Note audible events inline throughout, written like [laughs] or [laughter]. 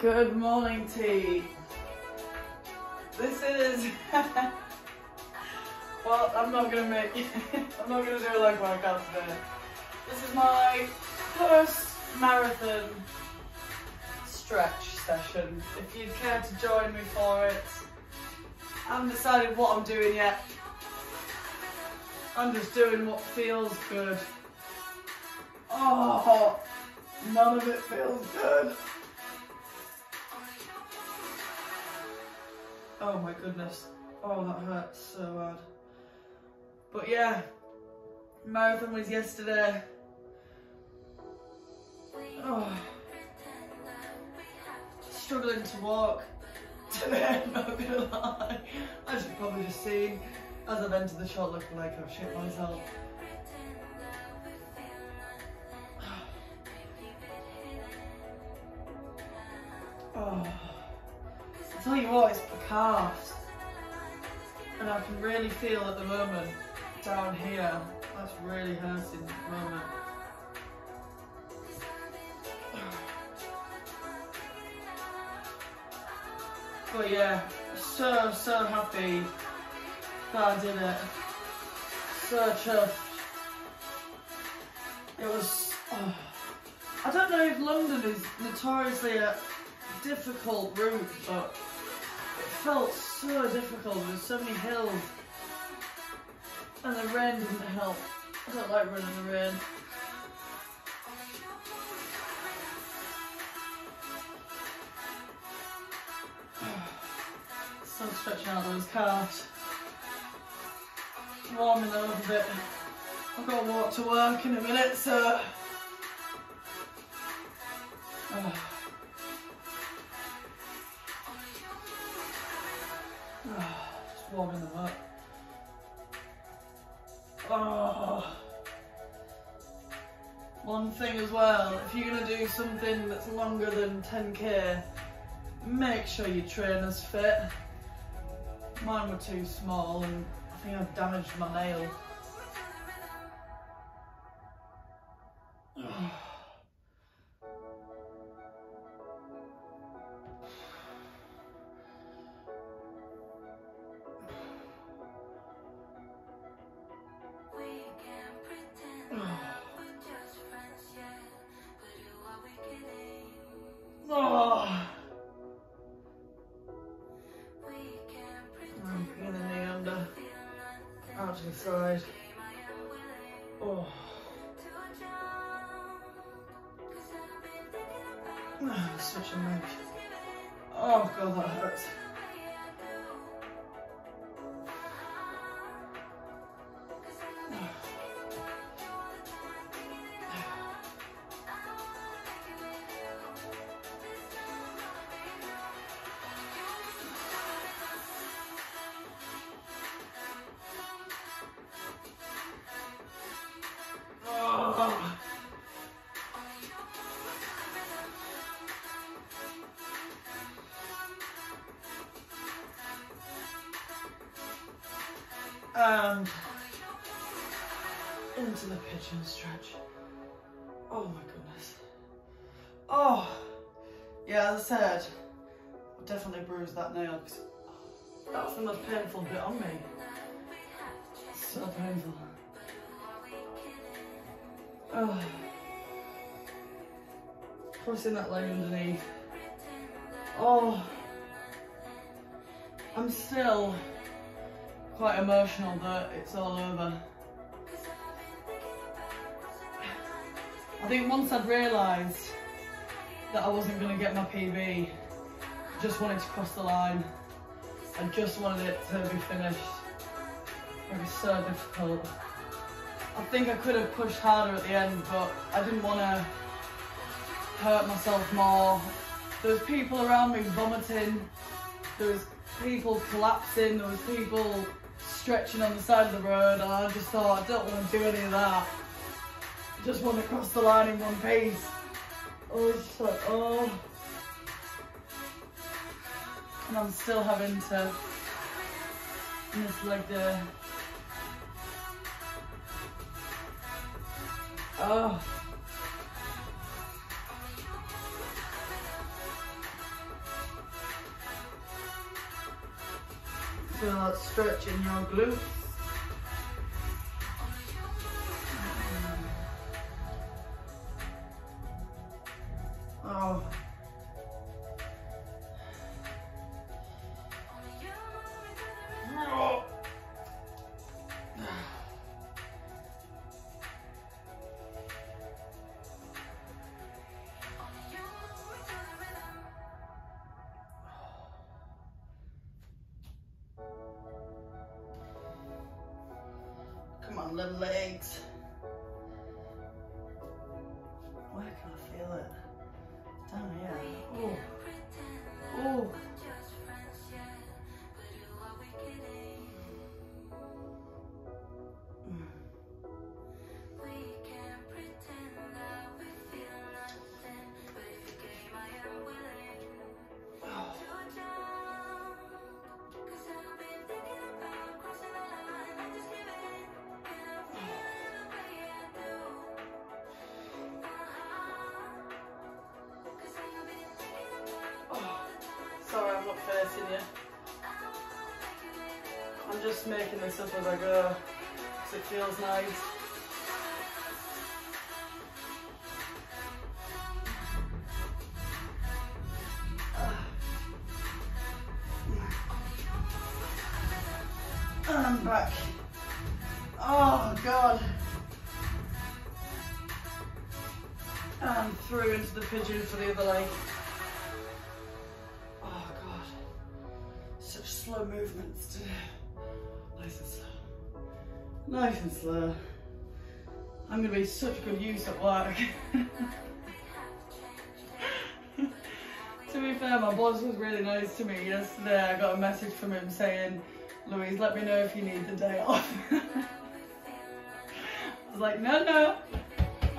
Good morning, tea. This is. [laughs] well, I'm not gonna make. [laughs] I'm not gonna do a leg workout today. This is my first marathon stretch session. If you'd care to join me for it, I haven't decided what I'm doing yet. I'm just doing what feels good. Oh, none of it feels good. Oh my goodness. Oh, that hurts so bad. But yeah, marathon was yesterday. Oh, struggling to walk [laughs] today, not gonna lie. As you've probably just seen, as I've entered the shot looking like I've shit myself. Calves. And I can really feel at the moment, down here, that's really hurting at the moment. But yeah, so, so happy that I did it. So chuffed. It was, oh. I don't know if London is notoriously a difficult route, but felt so difficult. There's so many hills. And the rain didn't help. I don't like running in the rain. [sighs] Still stretching out those calves. Warming them up a bit. I've got to walk to work in a minute, so... [sighs] Oh. Warming them up. Oh. One thing as well, if you're to do something that's longer than 10k, make sure your trainer's fit. Mine were too small and I think I've damaged my nail. The side. Oh. Oh, such a mess. [sighs] Oh god, that hurts. And into the pigeon stretch. Oh my goodness. Oh, yeah, as I said, I definitely bruised that nail because that's the most painful bit on me. So painful. Oh. Crossing that leg underneath. Oh. I'm still quite emotional that it's all over. I think once I'd realised that I wasn't going to get my PB, just wanted to cross the line. I just wanted it to be finished. It was so difficult. I think I could have pushed harder at the end, but I didn't want to hurt myself more. There was people around me vomiting. There was people collapsing. There was people stretching on the side of the road, and I just thought I don't want to do any of that. I just want to cross the line in one piece. Oh, it's just like oh, and I'm still having to miss leg there. Oh. Feel that stretch in your glutes. I'm just making this up as I go, because it feels nice. [sighs] And back. Oh God. And through into the pigeon for the other leg. Oh God. Such slow movements today. Nice and slow. Nice and slow. I'm gonna be such good use at work. [laughs] to be fair, my boss was really nice to me yesterday. I got a message from him saying, Louise, let me know if you need the day off. [laughs] I was like, no, no,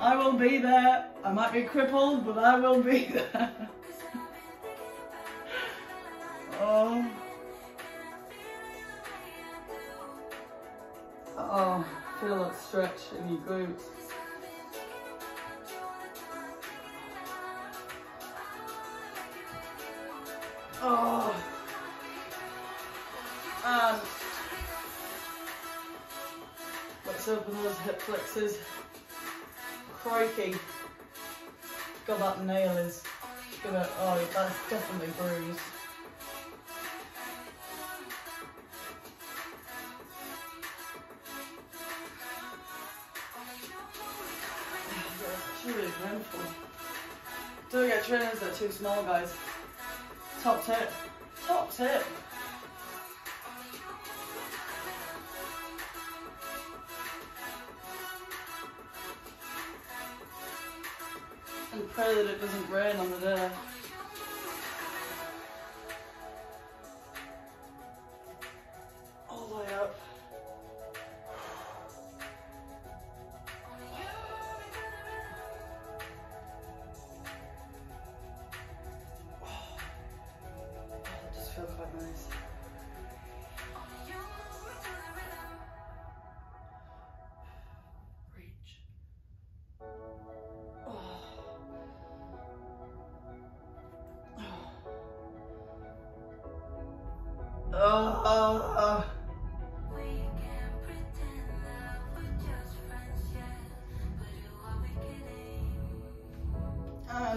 I will be there. I might be crippled, but I will be [laughs] there. oh. Feel that stretch in your glutes. Oh. And let's open those hip flexors. Crikey. God, that nail is gonna, oh, that's definitely bruised. Don't trainers that are too small, guys. Top tip. Top tip. And pray that it doesn't rain on the day.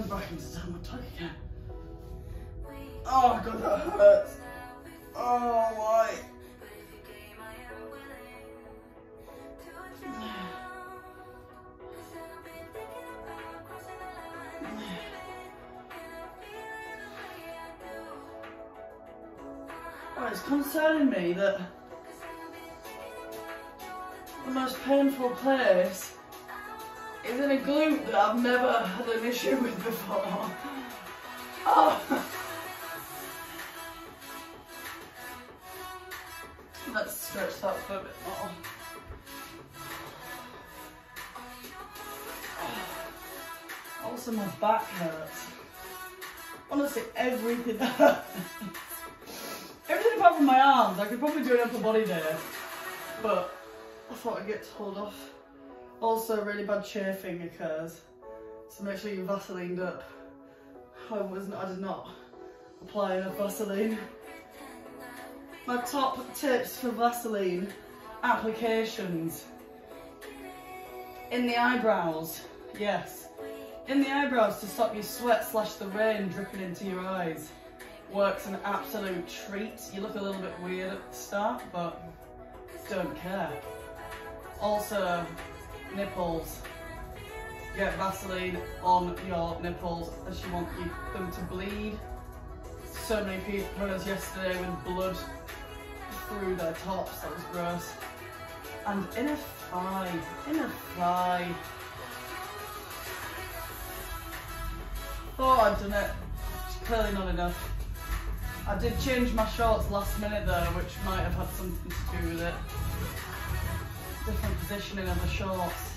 And back into downward dog again. Oh god, that hurts. Oh, why? Oh, it's concerning me that the most painful place is in a glute that I've never had an issue with before. [laughs] Oh. Let's stretch that foot a bit more. [sighs] Also, my back hurts. Honestly, everything [laughs] hurts. Everything apart from my arms. I could probably do an upper body day, but I thought I'd get told off. Also, really bad chafing occurs, so make sure you're Vaselined up. I wasn't. I did not apply enough Vaseline. my top tips for Vaseline applications. In the eyebrows, yes. In the eyebrows to stop your sweat slash the rain dripping into your eyes. Works an absolute treat. You look a little bit weird at the start, but don't care. Also, nipples. Get Vaseline on your nipples as you want them to bleed. So many people us yesterday with blood through their tops, that was gross. And in a thigh, in a thigh. Thought I'd done it, it's clearly not enough. I did change my shorts last minute though, which might have had something to do with it. Different positioning of the shorts.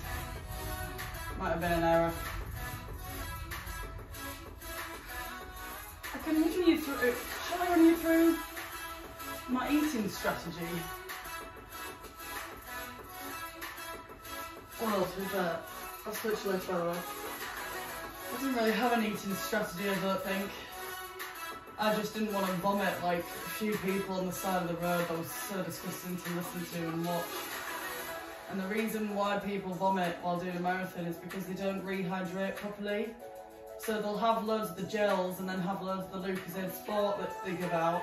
Might have been an error. I can run you through, shall I run you through my eating strategy? Well, to be fair, that's literally by the way. I didn't really have an eating strategy, I don't think. I just didn't want to vomit like a few people on the side of the road that was so disgusting to listen to and watch. And the reason why people vomit while doing a marathon is because they don't rehydrate properly. So they'll have loads of the gels and then have loads of the Lucozade Sport that they give out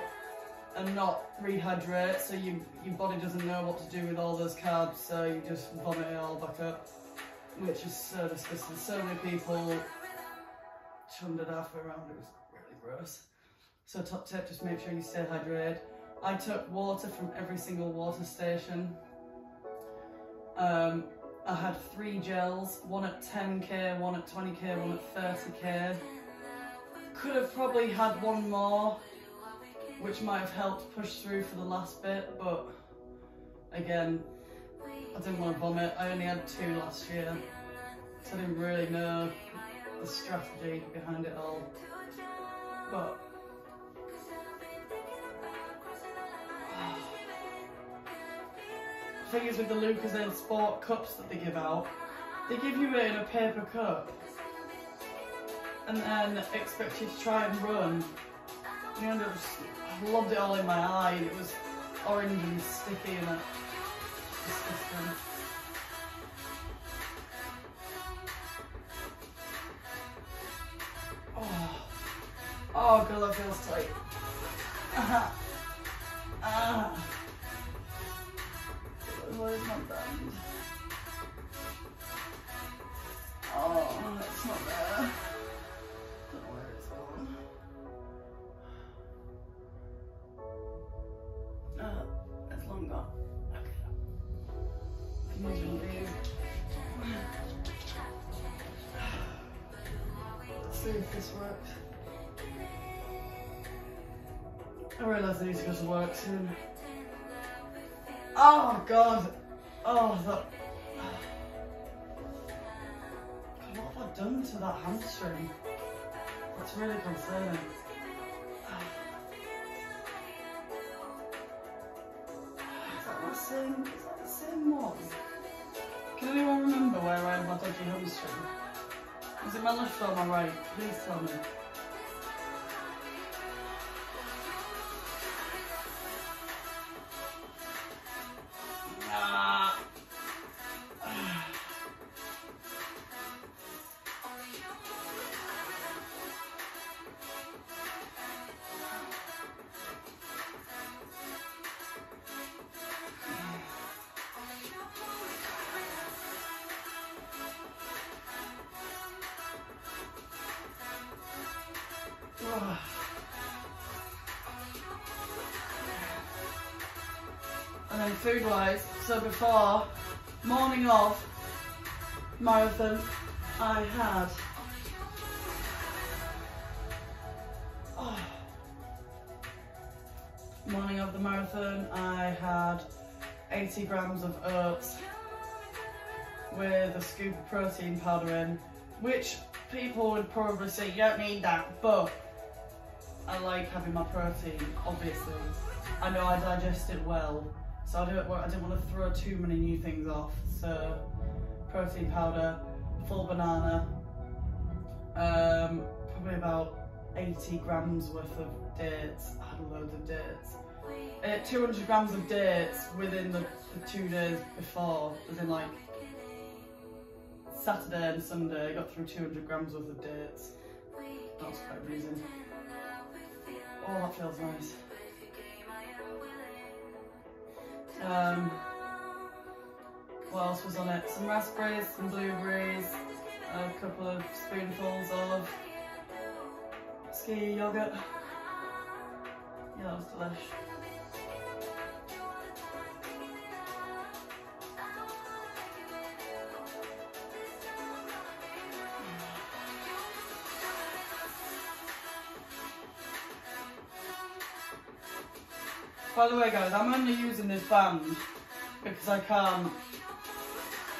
and not rehydrate so you, your body doesn't know what to do with all those carbs so you just vomit it all back up which is so disgusting. So many people chundered halfway around, it was really gross. So top tip, just make sure you stay hydrated. I took water from every single water station. Um, I had three gels, one at 10k, one at 20k, one at 30k. Could have probably had one more, which might have helped push through for the last bit, but again, I didn't want to vomit. I only had two last year, so I didn't really know the strategy behind it all. But thing is with the Lucozade Sport cups that they give out, they give you it in a paper cup and then expect you to try and run. And you end up just lobbed it all in my eye and it was orange and sticky and disgusting. Oh, oh god, that feels tight. [laughs] Ah. Where's my band? Oh, it's not there. Don't know where it's gone. Uh, it's long gone. Okay. Can use your Let's see if this works. I realise I need to go to work soon. Oh god. Oh, that. What have I done to that hamstring? That's really concerning. Is that the same? Is that the same one? Can anyone remember where I had my dodgy hamstring? Is it my left or my right? Please tell me. Food wise, so before, morning of marathon, I had oh, morning of the marathon, I had 80 grams of oats with a scoop of protein powder in, which people would probably say you don't need that, but I like having my protein, obviously. I know I digest it well, so I don't, I didn't want to throw too many new things off. So protein powder, full banana, um, probably about 80 grams worth of dates. I had a load of dates. Uh, 200 grams of dates within the, the two days before, as in like Saturday and Sunday, I got through 200 grams worth of dates. That was quite amazing. Oh, that feels nice. Um, what else was on it? Some raspberries, some blueberries, a couple of spoonfuls of skyr yogurt. Yeah, that was delicious. By the way guys, I'm only using this band because I can't,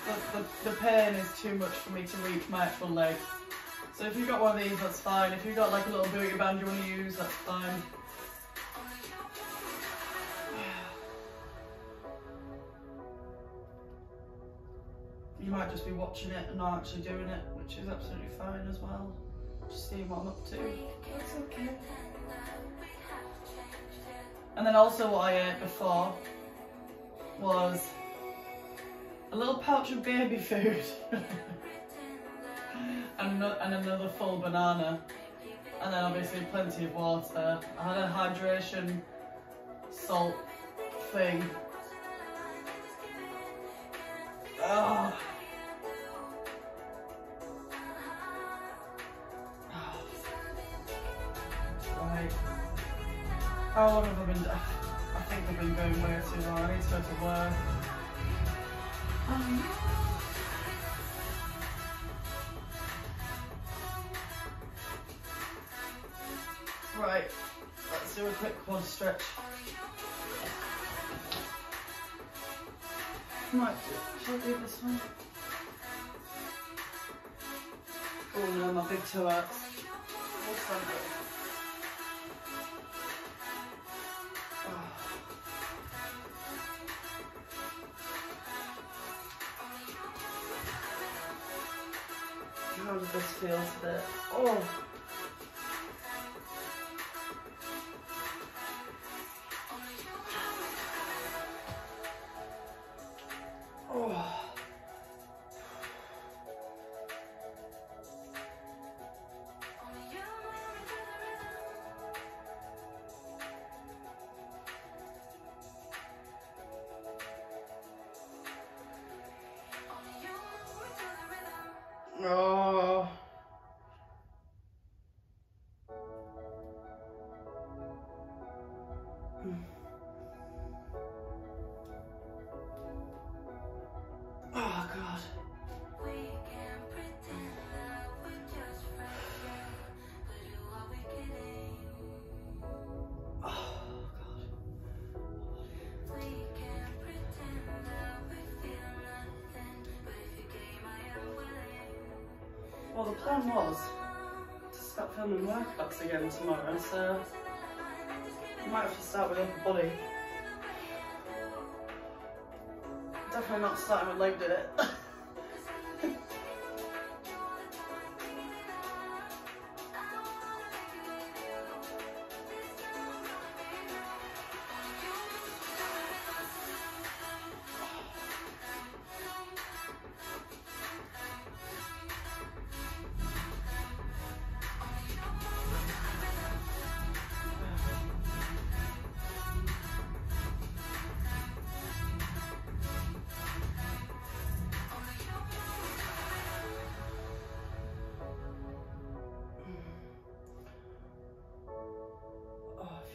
the, the, the pain is too much for me to reach my actual leg. So if you've got one of these, that's fine. If you've got like a little booty band you want to use, that's fine. You might just be watching it and not actually doing it, which is absolutely fine as well. Just seeing what I'm up to. And then also what I ate before was a little pouch of baby food [laughs] and, and another full banana. And then obviously plenty of water. I had a hydration salt thing. Oh. [sighs] Right. Long have I been? I think I've been going way too long. I need to go to work. Um, right, let's do a quick quad stretch. Might do, should I do this one? Oh no, my big toe hurts. What's that? This feels today? Oh. Well, the plan was to start filming workouts again tomorrow, so I might have to start with upper body. Definitely not starting with leg day. [laughs]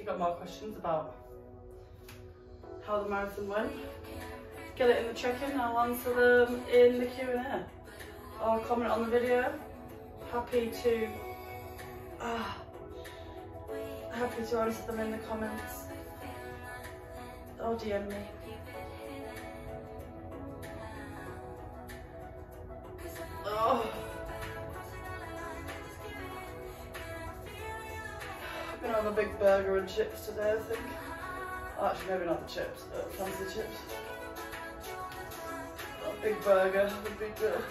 got more questions about how the marathon went, get it in the check-in, I'll answer them in the Q&A or comment on the video. Happy to, uh, happy to answer them in the comments or DM me. gonna have a big burger and chips today, I think. Actually, maybe not the chips, but fancy chips. A big burger would be good. [sighs]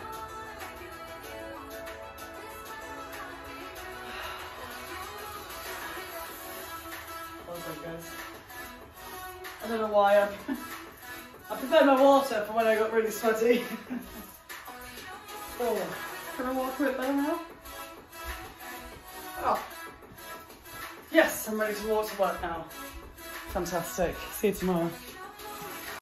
I don't know why [laughs] I, I my water for when I got really sweaty. [laughs] oh, can I walk a bit better now? I'm ready for water work now. Fantastic. See you tomorrow.